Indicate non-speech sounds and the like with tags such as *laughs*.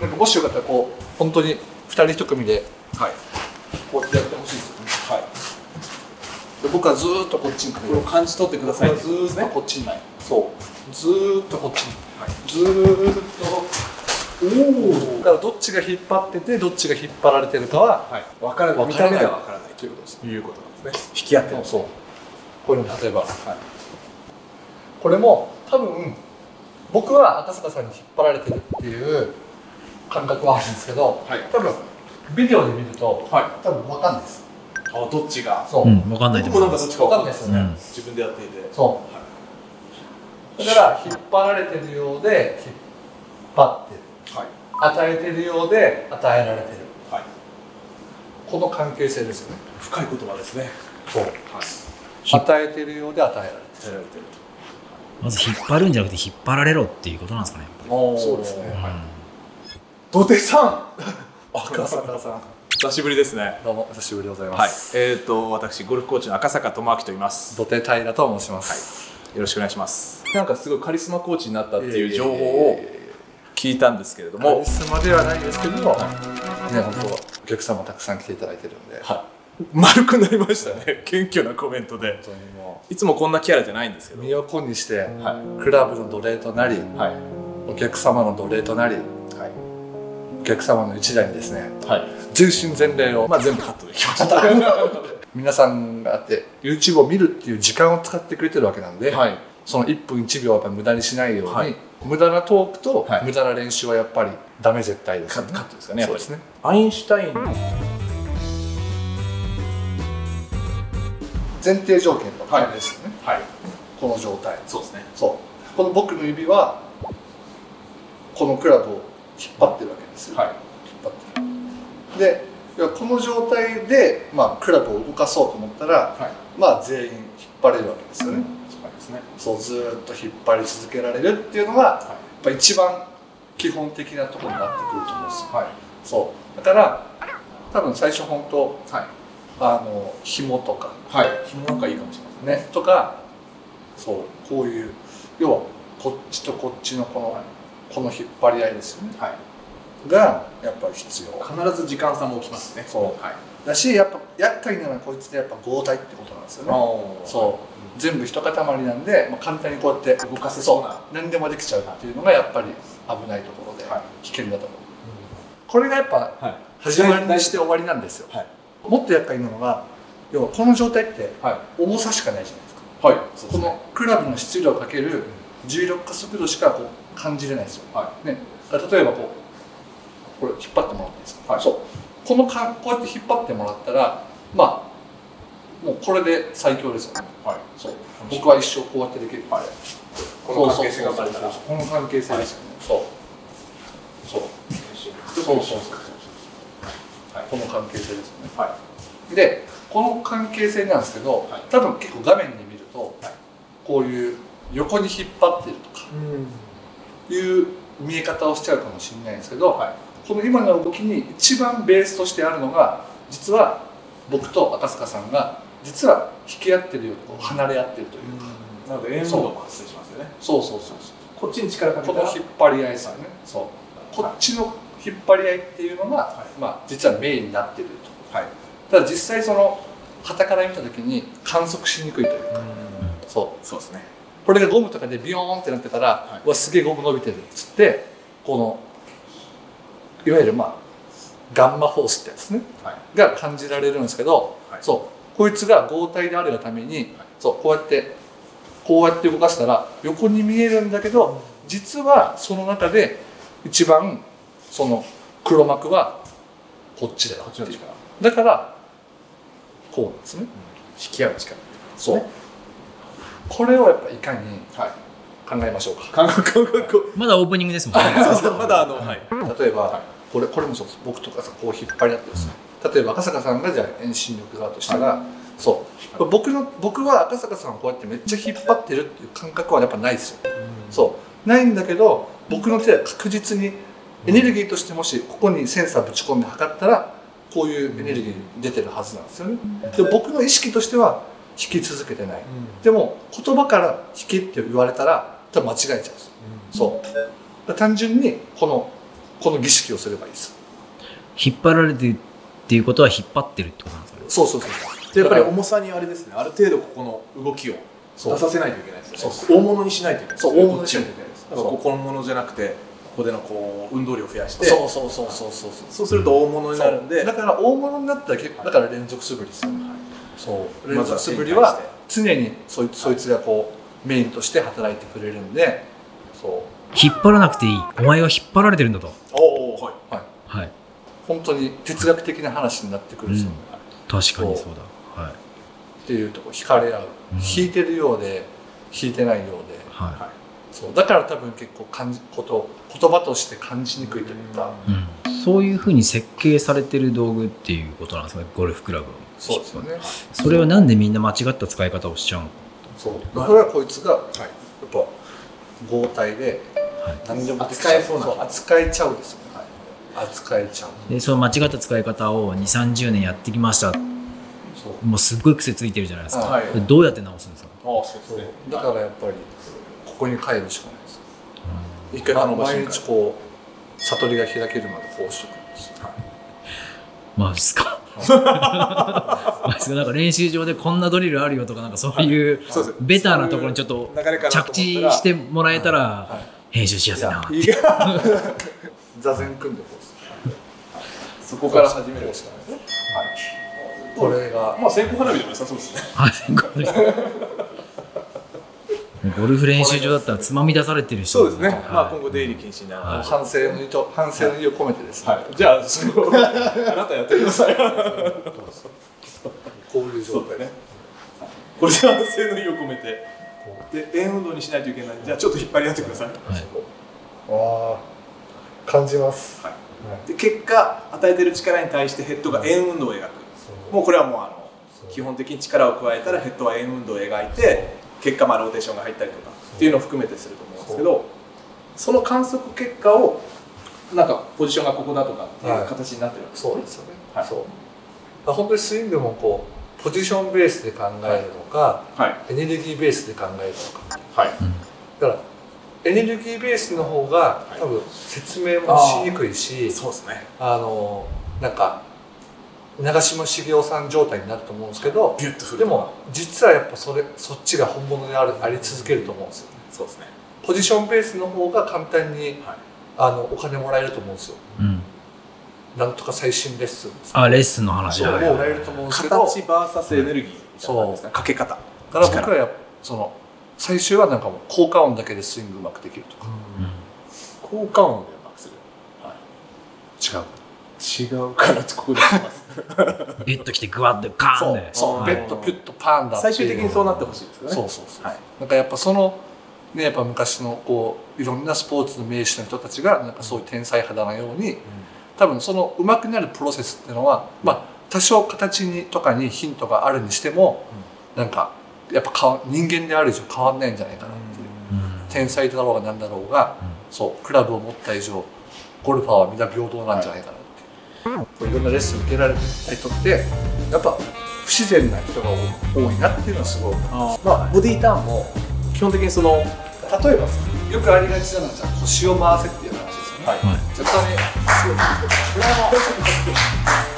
なんかもしよかったらこう本当に2人1組ではい。こうやってほしいですよね。はい。で僕はずーっとこっちにこれを感じ取ってください。ずーっとこっちに、そう。ずーっとこっちに、ずーっと。おおだからどっちが引っ張っててどっちが引っ張られてるかははい。分からない。見た目では分からないということですということなんですね。引き合ってるそう。こういうの例えば、これも多分僕は赤坂さんに引っ張られてるっていう感覚はあるんですけど、はい。多分ビデオで見るとはい。多分分かんないです。あどっちが？そう、うん、わかんない僕もなんかどっちか。分かんないですよね。うん。自分でやっていて。そう。だから引っ張られてるようで引っ張ってる。はい。与えてるようで与えられてる。はい。この関係性ですよね。深い言葉ですね。そう。はい。与えてるようで与えられてる。まず引っ張るんじゃなくて引っ張られろっていうことなんですかね、そうですね。り。はい。うん土手さん。赤坂。さん。久しぶりですね。どうもお久しぶりでございはい。ます、えっ、と私ゴルフコーチの赤坂智明と言います。土手平と申します、よろしくお願いします。なんかすごいカリスマコーチになったっていう情報いえいえいをえい聞いたんですけれども。カリスマではないですけど。も、ね本当お客様たくさん来ていただいてるんで、本丸くなりましたね。謙虚なコメントで。当にもいつもこんなキャラじゃないんですけど。う身を粉にして、はクラブの奴隷となりはい。お客様の奴隷となりはい。お客様の一台にですねはい。全身全霊を、まあ全部カットできました。*laughs* 皆さんがあって YouTube を見るっていう時間を使ってくれてるわけなんで、はい。その1分1秒はやっぱ無駄にしないように、はい。無駄なトークとはい。無駄な練習はやっぱりダメ絶対ですよね。カットですかねやっぱり。そうですね。アインシュタイン。の前提条件とはいですよね、はい。この状態。そうですね。そう。この僕の指はこのクラブを引っ張ってるわけですよ、はい。引っ張って。るでこの状態で、まあ、クラブを動かそうと思ったら、はい。まあ全員引っ張れるわけですよね、そうですね。そうずーっと引っ張り続けられるっていうのが、やっぱ一番基本的なところになってくると思うんですよ。はい。そう。だから多分最初本当はい。あの紐とかはい。紐なんかいいかもしれませんねとかそうこういう要はこっちとこっちのこの、はい。この引っ張り合いですよね。はいがやっぱり必要。必ず時間差も起きますね。そう。はい。だしやっぱ厄介なのはこいつでやっぱ合体ってことなんですよね。そう。全部一塊なんで、まあ、簡単にこうやって動かせそう。な。何でもできちゃうっていうのがやっぱり危ないところではい。危険だと思う、これがやっぱはい。始まりにして終わりなんですよ、はい。もっと厄介なのが要はこの状態ってはい。重さしかないじゃないですか。はい。このクラブの質量かける重力加速度しかこう感じれないですよ、はね、だから例えばこうこれ引っ張ってもらっていいですか、はい。そう。このかこうやって引っ張ってもらったらまあもうこれで最強ですよね。はい。そう。僕は一生こうやってできる。はい。この関係性が生まれたら。この関係性ですよね、そう。そう。そうそうそう。そうはい。この関係性ですよね。はでこの関係性なんですけど、はい。多分結構画面で見ると、はい。こういう横に引っ張ってるとかいう見え方をしちゃうかもしれないんですけど、はいこの今の動きに一番ベースとしてあるのが実は僕と赤塚さんが実は引き合ってるようにこう離れ合ってるという。か、なので円運動も発生しますよね。そう。そうそうそう。こっちに力かけこたら？の引っ張り合いですよね、そう。こっちの引っ張り合いっていうのが、はい。まあ、実はメインになってると。はい。ただ実際その旗から見た時に観測しにくいというか、そう。そうですね。これがゴムとかでビヨーンってなってたら、はい。うわすげえゴム伸びてるっつってこのいわゆるまあガンマフォースってやつね。はい。が感じられるんですけど、はい。そう。こいつが合体であるがために、そうこうやってこうやって動かしたら横に見えるんだけど実はその中で一番その黒幕はこっちだよこっちの力。だからこうなんですね。引き合う力そう。これをやっぱいかにはい。考えましょうか。感覚感覚まだオープニングですもんね。*laughs* まだあのはい。例えば、はいこれこれもそうです。僕とかさこう引っ張り合ってですよ例えば赤坂さんがじゃあ遠心力側としたら、そう。これ僕の僕は赤坂さんをこうやってめっちゃ引っ張ってるっていう感覚はやっぱないですよ。そう。ないんだけど僕の手は確実にエネルギーとしてもしここにセンサーぶち込んで測ったらこういうエネルギー出てるはずなんですよね。で僕の意識としては引き続けてない。でも言葉から引きって言われたら多分間違えちゃうんですよ。そうだから単純にこのこの儀式をすればいいです。引っ張られてるっていうことは引っ張ってるってことなんですかね？そうそうそうでやっぱり重さにあれですね。ある程度ここの動きをそう。出させないといけないですよね。そう大物にしないといけないそう大物にしないといけないです。だからここのものじゃなくてここでのこう運動量を増やして。そうそうそうそうそう。そうそうすると大物になるんで。だから大物になったら結構だから連続素振りですよね、そう。連続素振りは常にそいそいつがこうメインとして働いてくれるんで。そう引っ張らなくていい。お前が引っ張られてるんだと。おおはい。はい。はい、本当に哲学的な話になってくるんですよ、うん。確かにそうだ。はい。っていうとこ惹かれ合う、うん。引いてるようで引いてないようで。はそう。だから多分結構感じこと言葉として感じにくいというか、い、うん、そういうふうに設計されてる道具っていうことなんですかね。ゴルフクラブの。そうですよね。それはなんでみんな間違った使い方をしちゃうの？そう。だからこいつがやっぱ合体ではい何でも扱えそうな。扱えちゃうですよ。ね、扱えちゃう。でその間違った使い方を2 3 0年やってきました。そう。もうすっごい癖ついてるじゃないですか、はい。どうやって直すんですか、ああそうですそう。ねだからやっぱりここに帰るしかないです一回ま頼まし毎日こう悟りが開けるまでこうしとくんですよ。マジっすか？マジっすか？なんか練習場でこんなドリルあるよとかなんかそういうベターなところにちょっと着地してもらえたらは編集しやすいな。*laughs* 座禅組んでこうそこから始めるしかないですね。これが。まあ線香花火でも良さそうですね。はい *laughs* ゴルフ練習場だったらつまみ出されてる人そうですね、はい。まあ今後出入り禁止になる。はい。反省の意図反省の意を込めてですね、はい、じゃあそのあなたやってください。こうい *laughs* う状態ね。これで反省の意を込めてで円運動にしないといけない。じゃあちょっと引っ張り合ってください。はい。感じます。で結果与えてる力に対してヘッドが円運動を描く。もうこれはもうあの基本的に力を加えたらヘッドは円運動を描いて結果まあローテーションが入ったりとかっていうのを含めてすると思うんですけどその観測結果をなんかポジションがここだとかっていう形になってるわけですね。そうですよね、はい。そう。本当にスイングもこうポジションベースで考えるのか、はい。エネルギーベースで考えるのか。はい。だからエネルギーベースの方がはい。多分説明もしにくいし、そうですね。あのなんか長嶋茂雄さん状態になると思うんですけどビュッと振るでも実はやっぱそれそっちが本物であるあり続けると思うんですよ。そうですね。ポジションベースの方が簡単に、はい。あのお金もらえると思うんですよ。うんなんとか最新レッスンです。あレッスンの話。そうはいもらえると思うんですけど。形 VS エネルギーみたいなですかかけ方だから僕はやっぱその最終はなんかもう効果音だけでスイングうまくできるとか。効果音でうまくする。違う。違うからここでします。*laughs* ベッド来てグワッてカーンで。そう。はい。ベッドピュッとパンダってい最終的にそうなってほしいですよね。そうそうそう、はい。なんかやっぱそのねやっぱ昔のこういろんなスポーツの名手の人たちがなんかそういう天才肌のように多分その上手くなるプロセスっていうのはまあ多少形にとかにヒントがあるにしても、なんかやっぱ変わ人間である以上変わんないんじゃないかなっていう、うん。天才だろうが何だろうが、そうクラブを持った以上ゴルファーは皆平等なんじゃないかなっていう、こういろんなレッスン受けられた人ってやっぱ不自然な人が多いなっていうのはすごいあー。まあボディーターンも基本的にその例えばさよくありがちなのはじゃあ腰を回せっていう話ですよね、はい。はい。絶対にこれはもう